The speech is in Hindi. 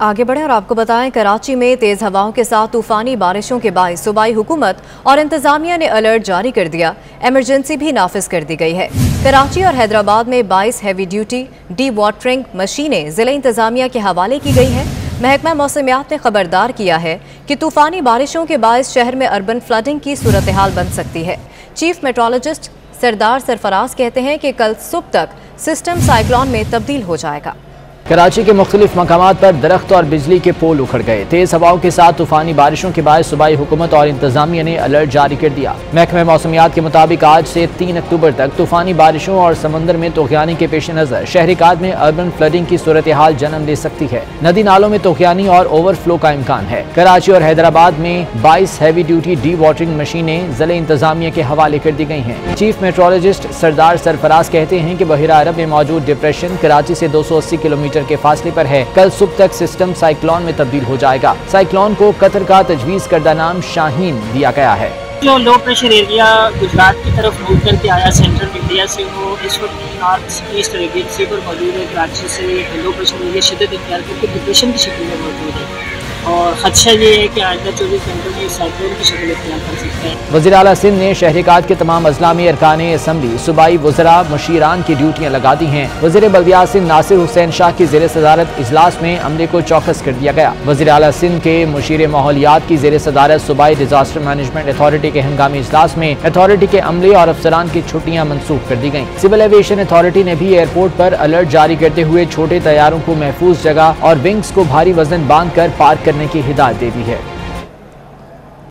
आगे बढ़े और आपको बताएँ, कराची में तेज हवाओं के साथ तूफानी बारिशों के बायस सूबाई हुकूमत और इंतजामिया ने अलर्ट जारी कर दिया। एमरजेंसी भी नाफिज कर दी गई है। कराची और हैदराबाद में बाईस हैवी ड्यूटी डी वाटरिंग मशीनें ज़िले इंतजामिया के हवाले की गई है। महकमा मौसमियात ने खबरदार किया है कि तूफानी बारिशों के बायस शहर में अर्बन फ्लडिंग की सूरत हाल बन सकती है। चीफ मेट्रोलॉजिस्ट सरदार सरफराज कहते हैं कि कल सुबह तक सिस्टम साइक्लोन में तब्दील हो जाएगा। कराची के मुख्तलिफ़ मकाम पर दरख्त और बिजली के पोल उखड़ गए। तेज हवाओं के साथ तूफानी बारिशों के बाद सूबाई हुकूमत और इंतजामिया ने अलर्ट जारी कर दिया। महकमे मौसमियात के मुताबिक आज से तीन अक्टूबर तक तूफानी बारिशों और समंदर में तोखियानी के पेश नज़र। शहरिकात में अर्बन फ्लडिंग की सूरत हाल जन्म ले सकती है। नदी नालों में तोखियानी और ओवरफ्लो का इम्कान है। कराची और हैदराबाद में बाईस हैवी ड्यूटी डी वाटरिंग मशीनें ज़िले इंतजामिया के हवाले कर दी गई हैं। चीफ मेट्रोलॉजिस्ट सरदार सरफराज कहते हैं की बहिरा अरब में मौजूद डिप्रेशन कराची ऐसी दो सौ अस्सी किलोमीटर किलोमीटर के फासले पर है। कल सुबह तक सिस्टम साइक्लोन में तब्दील हो जाएगा। साइक्लोन को कतर का तजवीज करदा नाम शाहीन दिया गया है। जो लो प्रेशर एरिया गुजरात की तरफ़ मूव करके आया सेंट्रल इंडिया से, वो इस वक्त नॉर्थ ईस्ट अरेबियन से मौजूद है। कराची से लो प्रेशर एरिया शिदत इख्तियार करके डिप्रेशन की शक्ल में मौजूद है। और खदशा ये है कि आइंदा चौबीस घंटों में साइक्लोन की शक्ल इख्तियार कर सकते हैं। वजी अला सिंध ने शहरिकात के तमाम अजलामी अरकान असम्बली, सूबाई वजरा, मशीरान की ड्यूटियाँ लगा दी हैं। वज़ीर बल्दिया सिंध नासिर हुसैन शाह की जेर सदारत इजलास में अमले को चौकस कर दिया गया। वजी अला सिंध के मुशीर माहौलियात की जेर सदारत सूबाई डिजास्टर मैनेजमेंट अथॉरिटी के हंगामी इजलास में अथॉरिटी के अमले और अफसरान की छुट्टियाँ मनसूख कर दी गई सिविल एविएशन अथॉरिटी ने भी एयरपोर्ट आरोप अलर्ट जारी करते हुए छोटे तैयारों को महफूज जगह और विंग्स को भारी वज़न बाँध कर पार्क करने की हिदायत दे दी है।